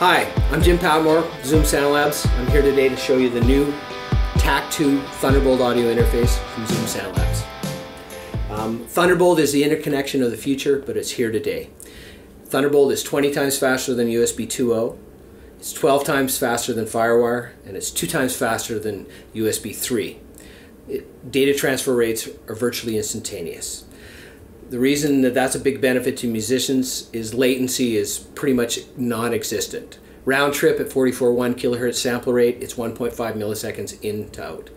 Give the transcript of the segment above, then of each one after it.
Hi, I'm Jim Patmore, Zoom Sound Labs. I'm here today to show you the new TAC2 Thunderbolt audio interface from Zoom Sound Labs. Um, Thunderbolt is the interconnection of the future, but it's here today. Thunderbolt is 20 times faster than USB 2.0, it's 12 times faster than FireWire, and it's two times faster than USB 3. It, data transfer rates are virtually instantaneous. The reason that that's a big benefit to musicians is latency is pretty much non-existent. Round trip at 44.1 kilohertz sample rate, it's 1.5 milliseconds in to out.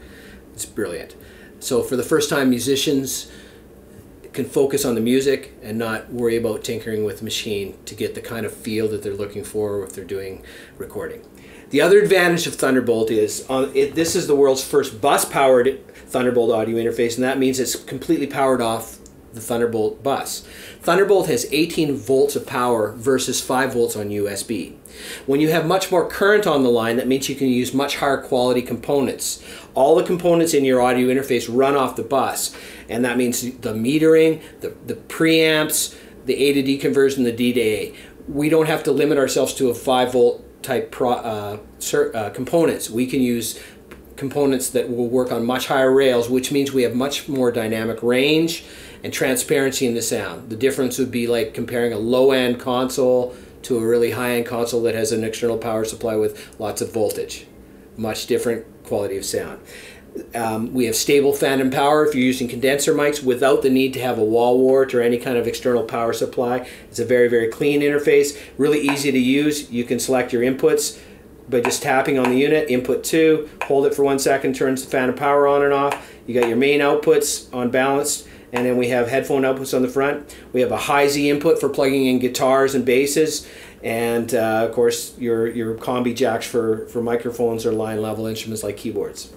It's brilliant. So for the first time, musicians can focus on the music and not worry about tinkering with the machine to get the kind of feel that they're looking for if they're doing recording. The other advantage of Thunderbolt is uh, it, this is the world's first bus-powered Thunderbolt audio interface, and that means it's completely powered off the Thunderbolt bus. Thunderbolt has 18 volts of power versus 5 volts on USB. When you have much more current on the line, that means you can use much higher quality components. All the components in your audio interface run off the bus, and that means the metering, the, the preamps, the A to D conversion, the D to A. We don't have to limit ourselves to a 5 volt type pro, uh, uh, components. We can use components that will work on much higher rails, which means we have much more dynamic range and transparency in the sound. The difference would be like comparing a low-end console to a really high-end console that has an external power supply with lots of voltage. Much different quality of sound. Um, we have stable phantom power if you're using condenser mics without the need to have a wall wart or any kind of external power supply. It's a very, very clean interface, really easy to use. You can select your inputs by just tapping on the unit, input 2, hold it for one second, turns the phantom power on and off. You got your main outputs on balanced, and then we have headphone outputs on the front. We have a Hi-Z input for plugging in guitars and basses, and uh, of course your, your combi jacks for, for microphones or line level instruments like keyboards.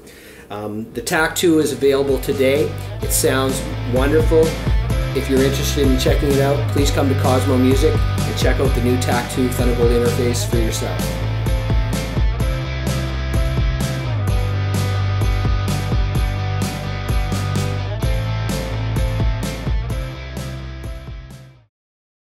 Um, the TAC2 is available today. It sounds wonderful. If you're interested in checking it out, please come to Cosmo Music and check out the new TAC2 Thunderbolt interface for yourself.